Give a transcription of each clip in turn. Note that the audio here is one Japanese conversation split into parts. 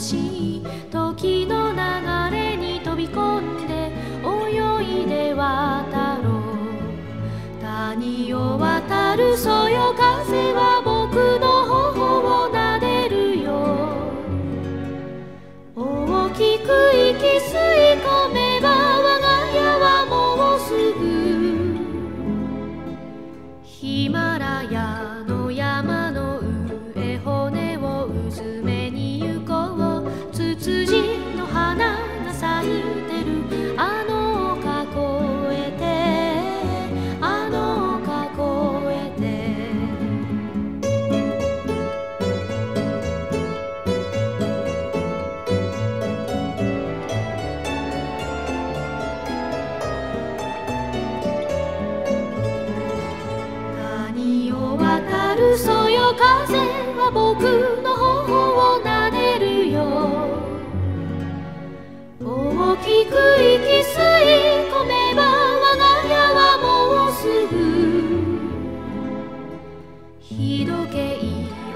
しい時の流れに飛び込んで泳いで渡ろう谷を渡るそよ風は僕の頬を撫でるよ。大きく息吸い込めば我が家はもうすぐ。ヒマラヤの山の上。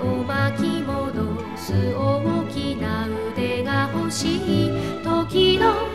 を巻き戻す大きな腕が欲しい。時の